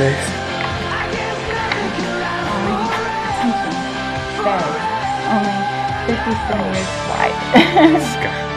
What is this? Bed. Only 50 centimeters wide.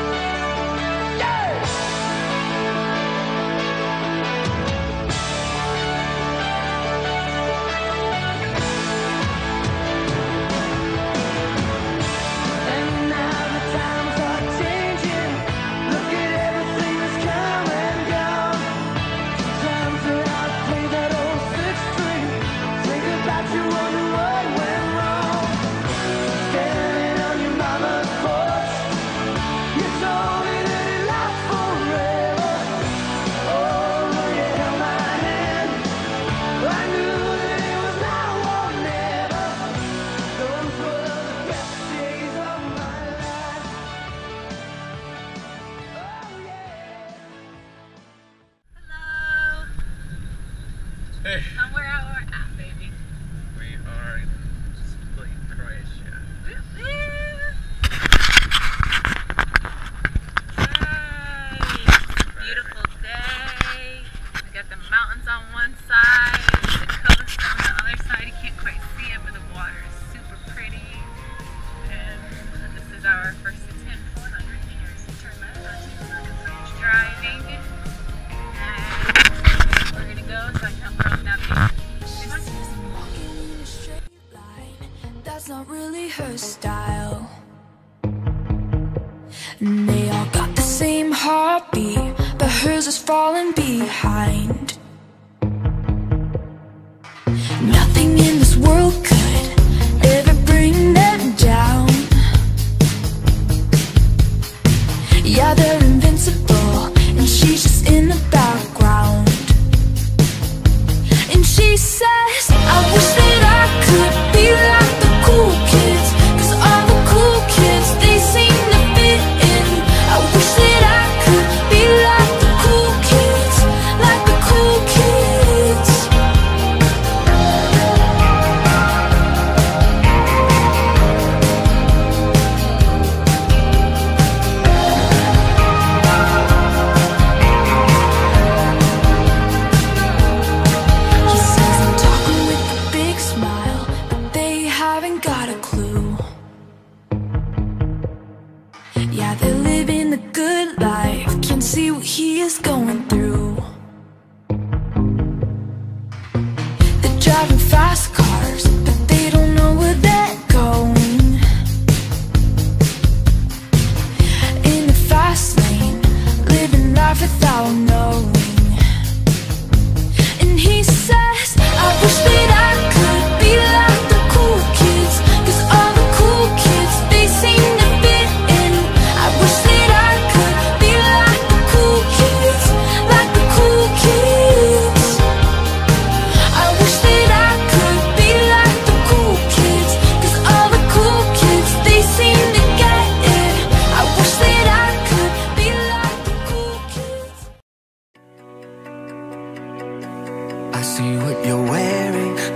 Falling behind.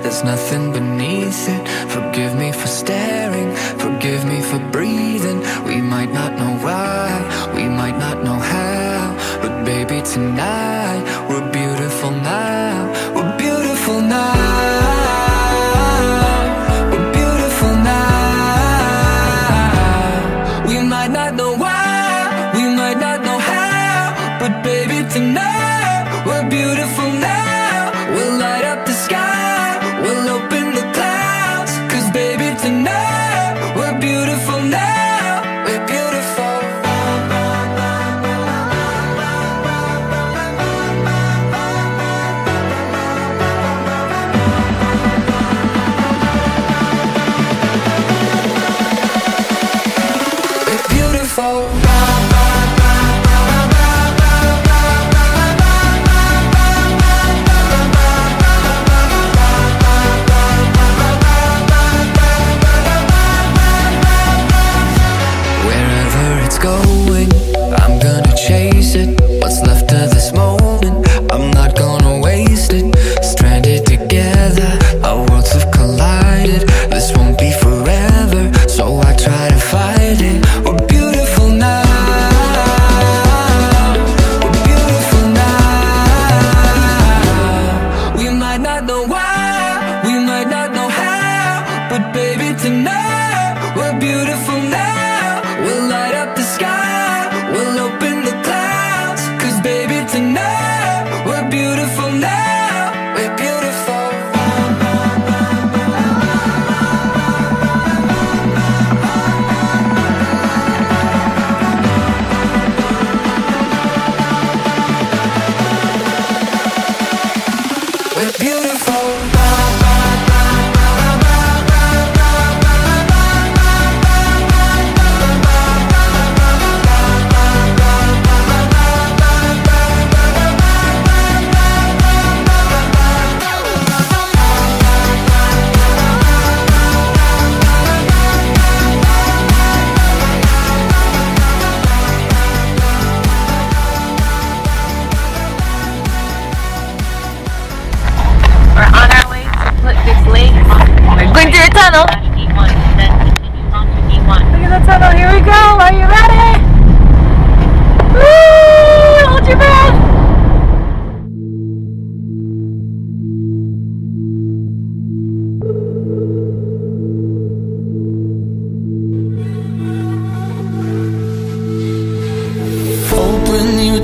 there's nothing beneath it. Forgive me for staring, forgive me for breathing. We might not know why, we might not know how. But baby tonight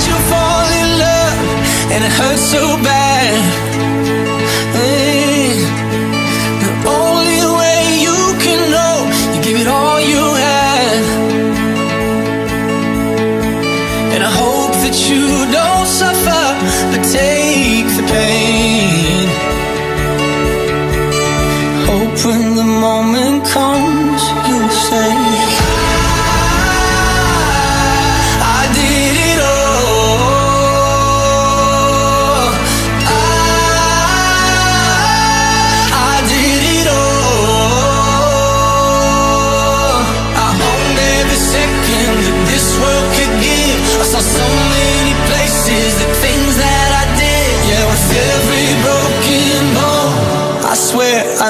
watch you fall in love, and it hurts so bad.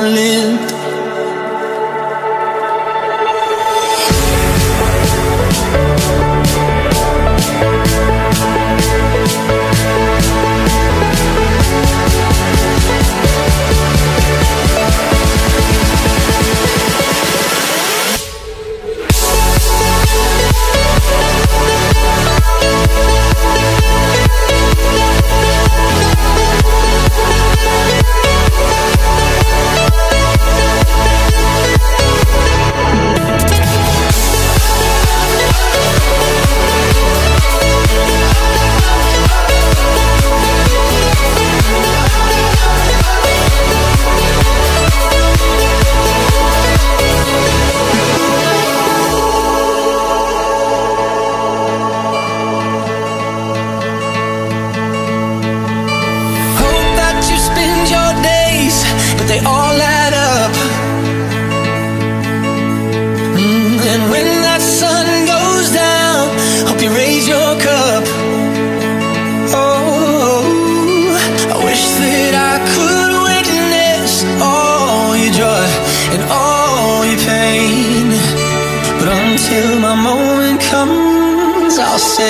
I lived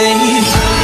place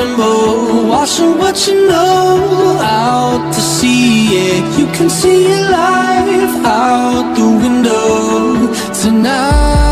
tremble Washing what you know out to see it. You can see your life out the window tonight.